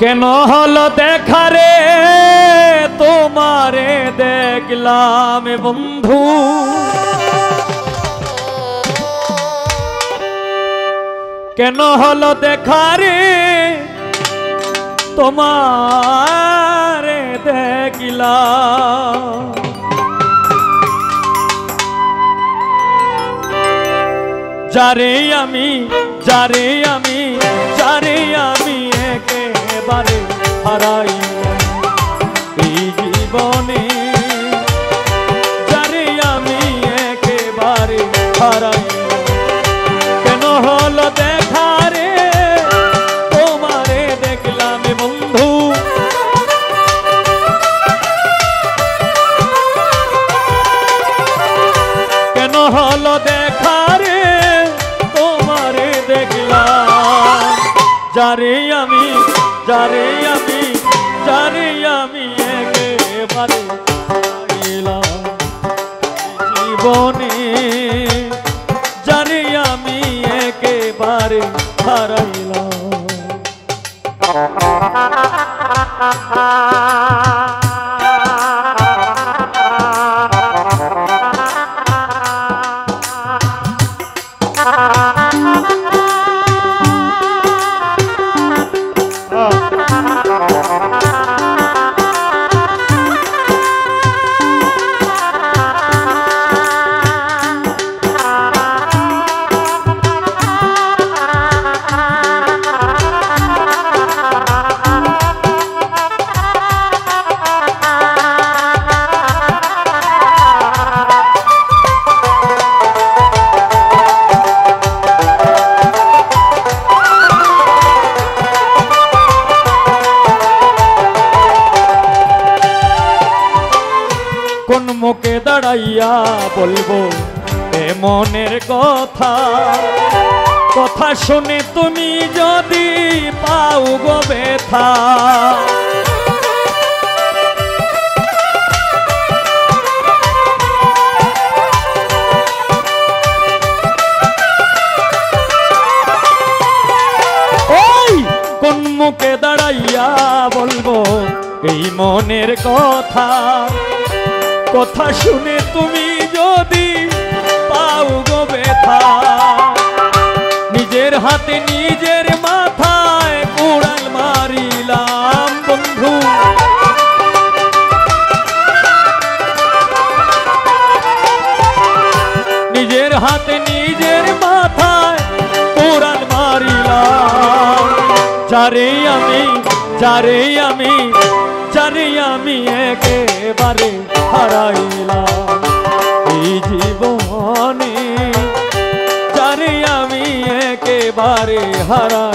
কেন হলো দেখারে তোমারে দেখলাম বন্ধু। কেন হলো দেখারে তোমারে দেখলাম। যারে আমি যারে আমি যারে আমি হারাই। এই জীবনে যারে আমি একেবারে হারাই। কেন হলো দেখারে তোমারে দেখলাম বন্ধু। কেন হলো দেখারে তোমারে দেখলাম। যারে আমি যারে আমি যারে আমি একেবারে হারাইলাম জীবনে জানি আমি একেবারে হারাইলাম। মুখে বলব মনের কথা। কথা শুনে তুমি যদি পাও গো ব্যথা। কোন মুখে দাঁড়াইয়া বলব, এই মনের কথা। কথা শুনে তুমি যদি পাও গো ব্যথা, নিজের হাতে নিজের মাথায় কুড়াল মারিলাম বন্ধু। নিজের হাতে নিজের মাথায় কুড়াল মারিলাম। যারে আমি যারে আমি যারে আমি একেবারে একেবারে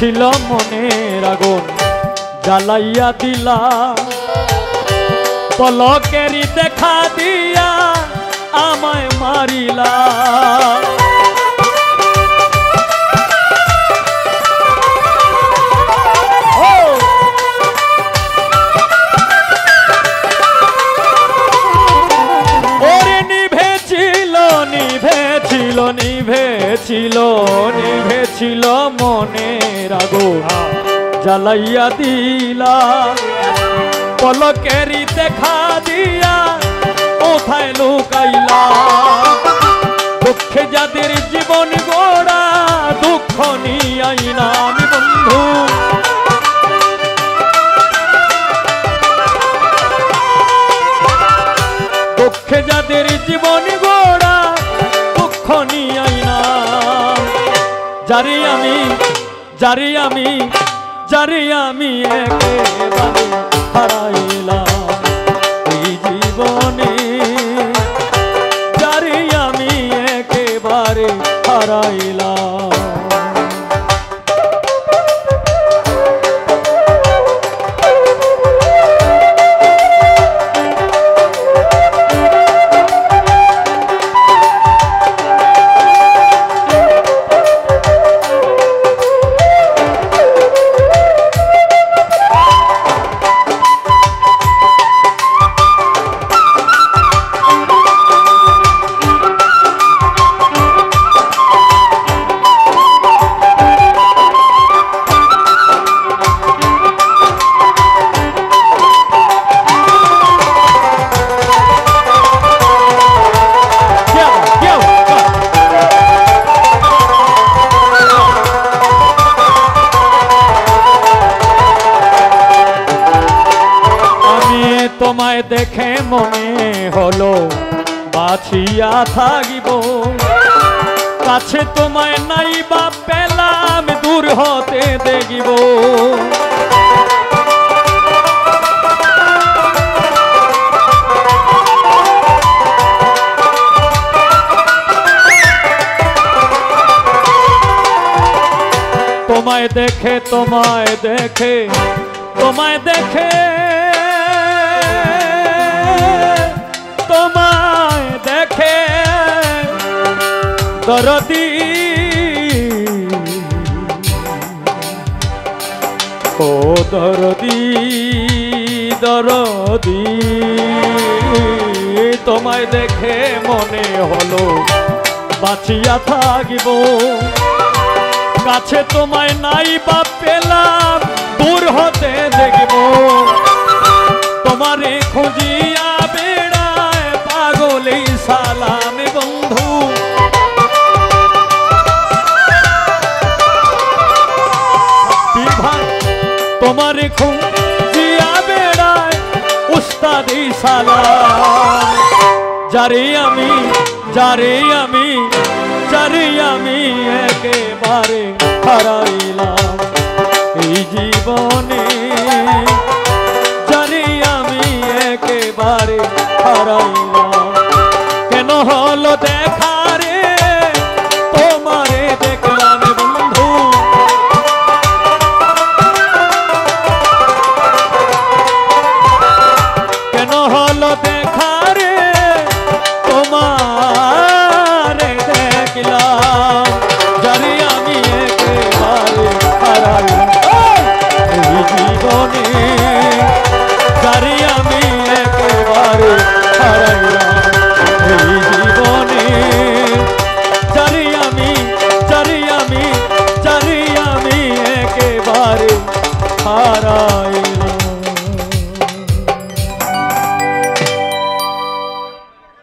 নিভেছিল মনের আগুন জ্বালাইয়া দিলা। পলকেরি দেখা দিয়া আমায় মারিলা। নিভেছিল নিভেছিল মনের আগুন জ্বালাইয়া দিলা পলকেরি দেখা দিয়া কোথায় লুকাইলা? দুঃখে যাদের জীবন গোড়া, দুঃখ নিয়াই না আমি বন্ধু। দুঃখে যাদের জীবন গোড়া, দুঃখ নিয়াই না জারি আমি জারি আমি জারি আমি একেবারে হারাইলাম এই জীবনে। জারি আমি একেবারে হারাইলাম। তোমায় দেখে মনে হলো বাছিয়া থাকিব। কাছে তোমায় নাই বা পেলাম, দূর হতে দেখিব। তোমায় দেখে তোমায় দেখে তোমায় দেখে তোমায় দেখে দরদি। ও দরদি দরদি, তোমায় দেখে মনে হলো, বাঁচিয়া থাকিব। কাছে তোমায় নাই বা পেলাম, দূর হতে দেখব। খুঁজিয়া বেড়ায় উস্তাদি যারে আমি যারে আমি যারে আমি একেবারে হারাইলাম। এই জীবনে যারে আমি একেবারে হারাইলাম। কেন হলো দেখা